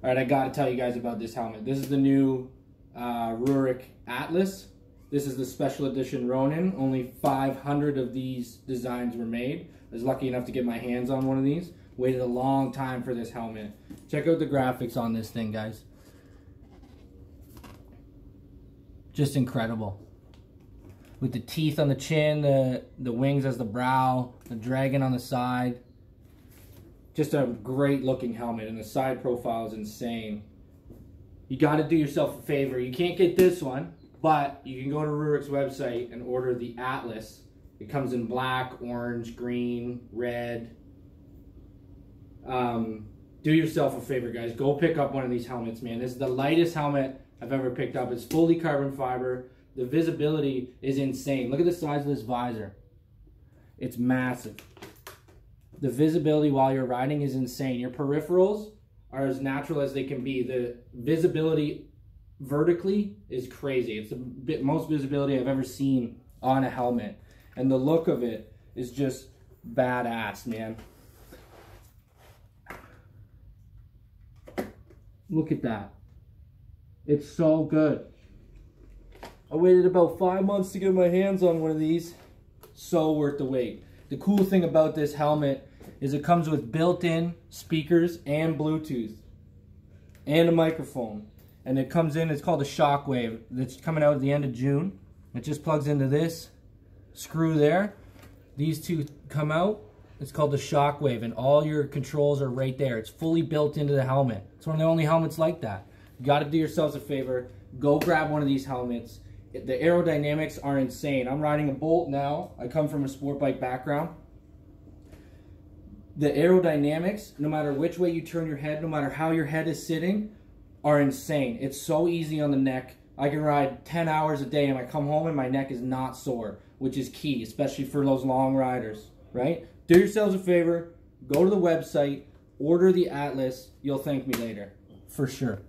All right, I got to tell you guys about this helmet. This is the new uh, Ruroc Atlas. This is the special edition Ronin. Only 500 of these designs were made. I was lucky enough to get my hands on one of these. Waited a long time for this helmet. Check out the graphics on this thing, guys. Just incredible. With the teeth on the chin, the, the wings as the brow, the dragon on the side. Just a great looking helmet, and the side profile is insane. You got to do yourself a favor. You can't get this one, but you can go to Ruroc's website and order the Atlas. It comes in black, orange, green, red. Um, do yourself a favor, guys. Go pick up one of these helmets, man. This is the lightest helmet I've ever picked up. It's fully carbon fiber. The visibility is insane. Look at the size of this visor. It's massive the visibility while you're riding is insane. Your peripherals are as natural as they can be. The visibility vertically is crazy. It's the most visibility I've ever seen on a helmet. And the look of it is just badass, man. Look at that. It's so good. I waited about five months to get my hands on one of these. So worth the wait. The cool thing about this helmet is it comes with built-in speakers and Bluetooth and a microphone. And it comes in, it's called a Shockwave. That's coming out at the end of June. It just plugs into this screw there. These two come out. It's called the Shockwave and all your controls are right there. It's fully built into the helmet. It's one of the only helmets like that. You gotta do yourselves a favor. Go grab one of these helmets. The aerodynamics are insane. I'm riding a Bolt now. I come from a sport bike background the aerodynamics, no matter which way you turn your head, no matter how your head is sitting, are insane. It's so easy on the neck. I can ride 10 hours a day and I come home and my neck is not sore, which is key, especially for those long riders, right? Do yourselves a favor, go to the website, order the Atlas. You'll thank me later, for sure.